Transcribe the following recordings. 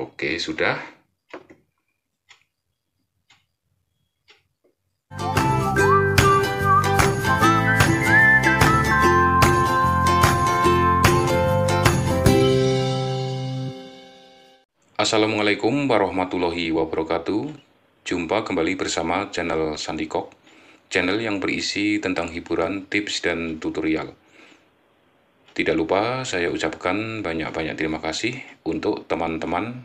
Oke, sudah. Assalamualaikum warahmatullahi wabarakatuh. Jumpa kembali bersama channel Sandikok, channel yang berisi tentang hiburan, tips, dan tutorial. Tidak lupa saya ucapkan banyak-banyak terima kasih untuk teman-teman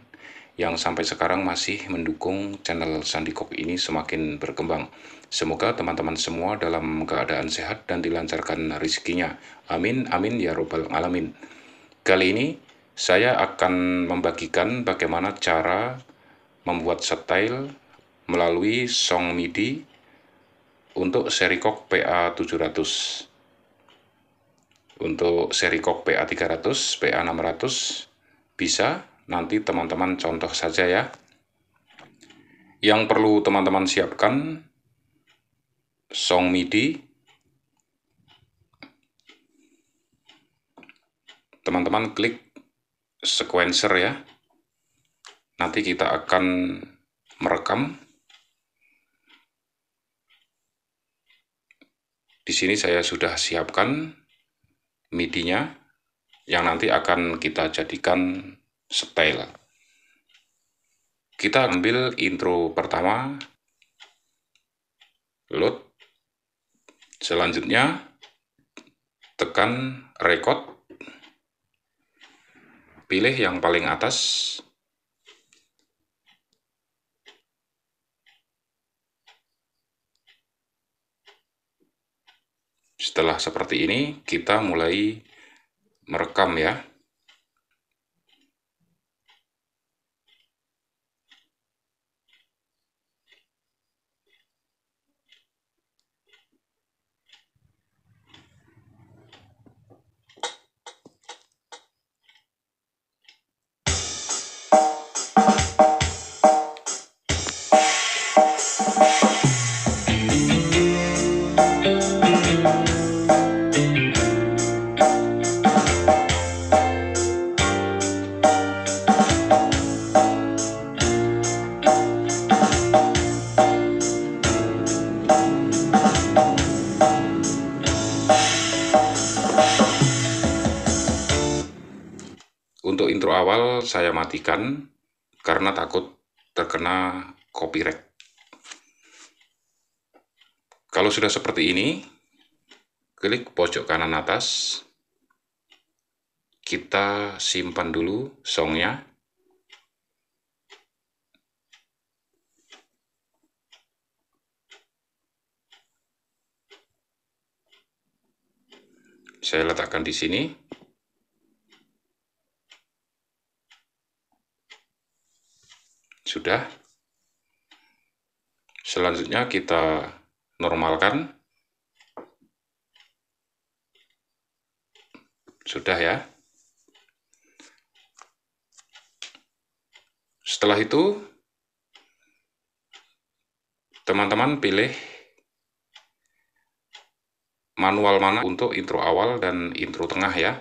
yang sampai sekarang masih mendukung channel Sandikok ini semakin berkembang. Semoga teman-teman semua dalam keadaan sehat dan dilancarkan rezekinya. Amin, amin, ya robbal alamin. Kali ini saya akan membagikan bagaimana cara membuat style melalui song MIDI untuk seri kok PA700. Untuk seri kok PA300, PA600 bisa, nanti teman-teman contoh saja ya. Yang perlu teman-teman siapkan song MIDI teman-teman klik sequencer ya. Nanti kita akan merekam. Di sini saya sudah siapkan MIDI-nya yang nanti akan kita jadikan style. Kita ambil intro pertama, load, selanjutnya tekan record, pilih yang paling atas. Setelah seperti ini, kita mulai merekam ya. Awal saya matikan karena takut terkena copyright. Kalau sudah seperti ini, klik pojok kanan atas, kita simpan dulu songnya. Saya letakkan di sini. Sudah. Selanjutnya kita normalkan. Sudah ya. Setelah itu, teman-teman pilih manual mana untuk intro awal dan intro tengah ya.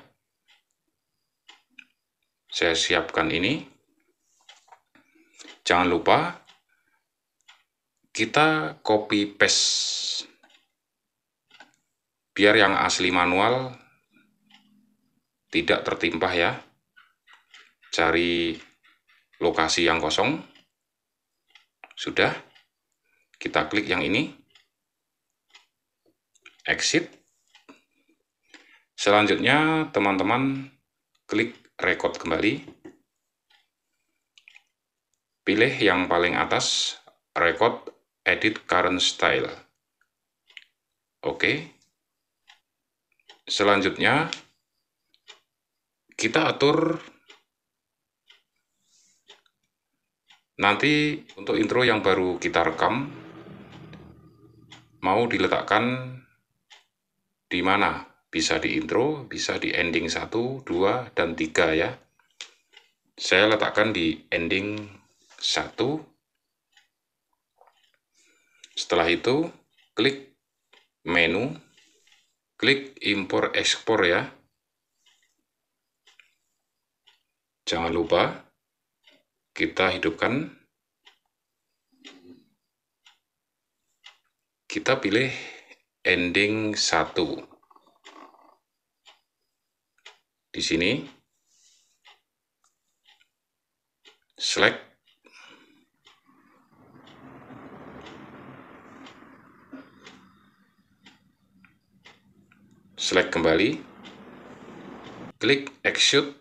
Saya siapkan ini. Jangan lupa kita copy paste biar yang asli manual tidak tertimpah ya. Cari lokasi yang kosong. Sudah. Kita klik yang ini. Exit. Selanjutnya teman-teman klik record kembali Pilih yang paling atas, record edit current style. Oke. Selanjutnya, kita atur nanti untuk intro yang baru kita rekam, mau diletakkan di mana? Bisa di intro, bisa di ending 1, 2, dan 3 ya. Saya letakkan di ending satu. Setelah itu, klik menu, klik impor ekspor ya. Jangan lupa kita hidupkan. Kita pilih ending 1. Di sini, select select kembali, klik execute,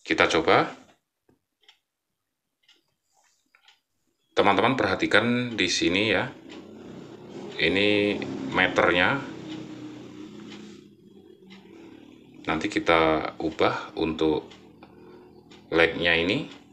kita coba. Teman-teman perhatikan di sini ya. Ini meternya. Nanti kita ubah untuk leg-nya ini.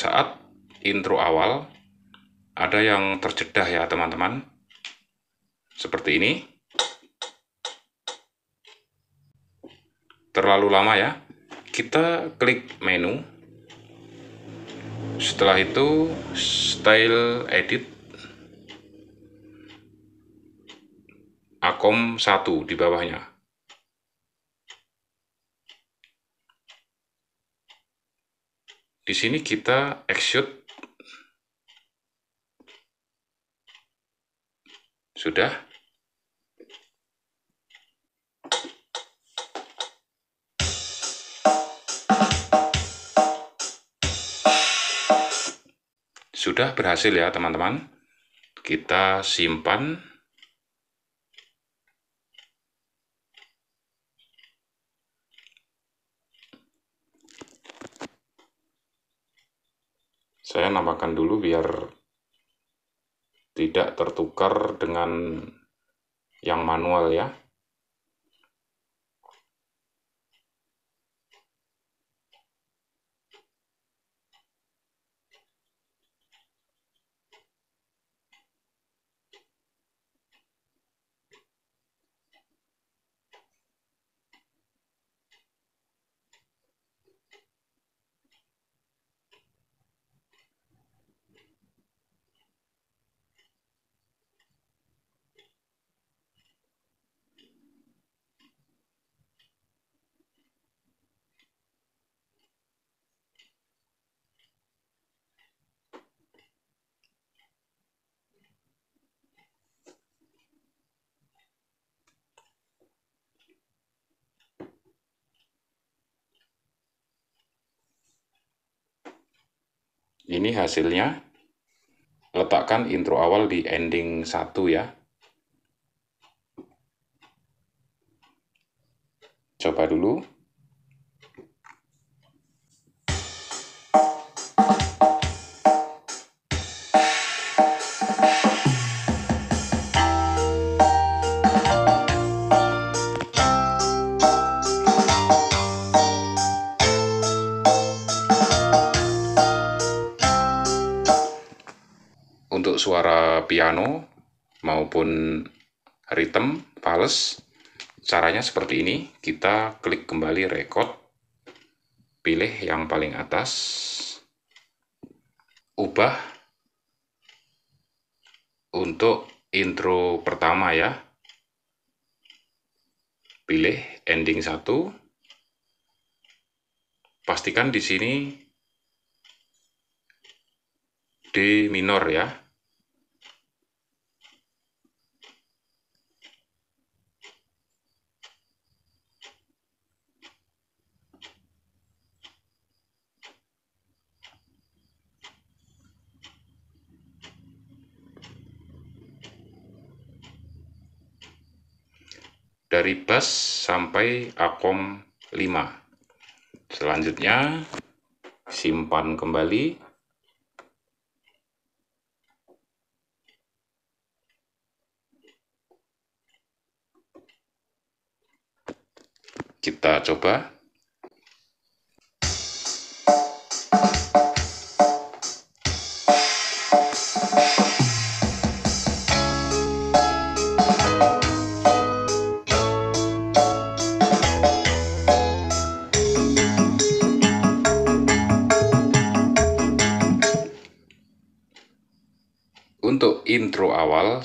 Saat intro awal ada yang terjedah ya teman-teman. Seperti ini. Terlalu lama ya. Kita klik menu. Setelah itu style edit. Akom 1 di bawahnya Di sini kita execute. Sudah. Sudah berhasil ya teman-teman. Kita simpan Dulu biar tidak tertukar dengan yang manual ya. Ini hasilnya. Letakkan intro awal di ending 1 ya. Coba dulu. Suara piano maupun rhythm, fals, caranya seperti ini. Kita klik kembali record, pilih yang paling atas, ubah untuk intro pertama ya. Pilih ending satu. Pastikan di sini D minor ya. Dari bass sampai akom 5 selanjutnya simpan kembali. Kita coba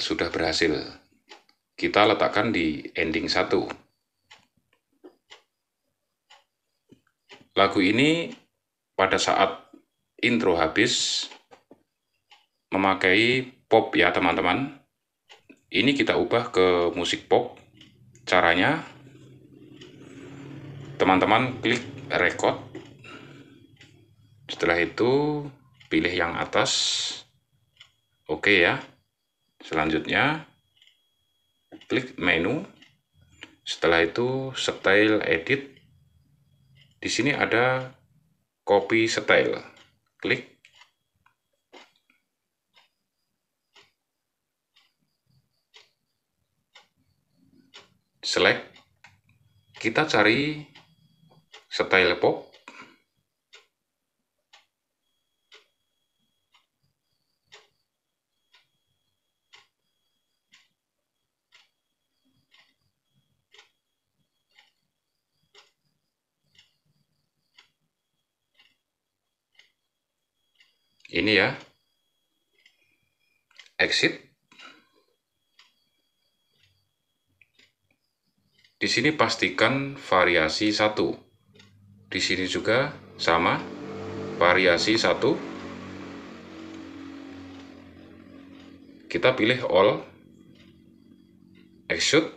sudah berhasil. Kita letakkan di ending 1. Lagu ini pada saat intro habis memakai pop ya teman-teman. Ini kita ubah ke musik pop. Caranya teman-teman klik record. Setelah itu pilih yang atas Oke ya. Selanjutnya klik menu. Setelah itu style edit. Di sini ada copy style. Klik. Select. Kita cari style pop ini ya. Exit. Di sini pastikan variasi satu. Di sini juga sama. Variasi satu. Kita pilih all. Exit.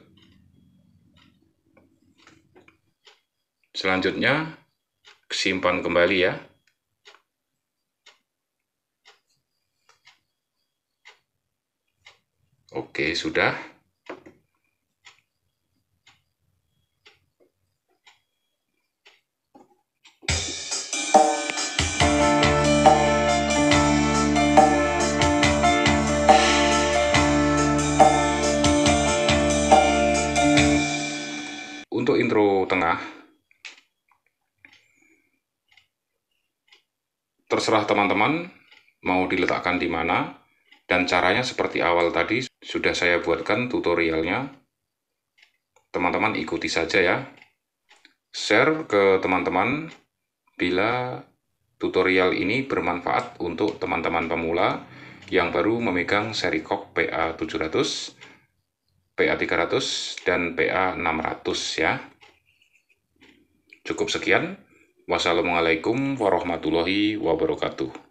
Selanjutnya simpan kembali ya Oke, sudah. Untuk intro tengah, terserah teman-teman mau diletakkan di mana dan caranya seperti awal tadi sudah saya buatkan tutorialnya. Teman-teman ikuti saja ya. Share ke teman-teman bila tutorial ini bermanfaat untuk teman-teman pemula yang baru memegang seri kok PA700, PA300, dan PA600 ya. Cukup sekian. Wassalamualaikum warahmatullahi wabarakatuh.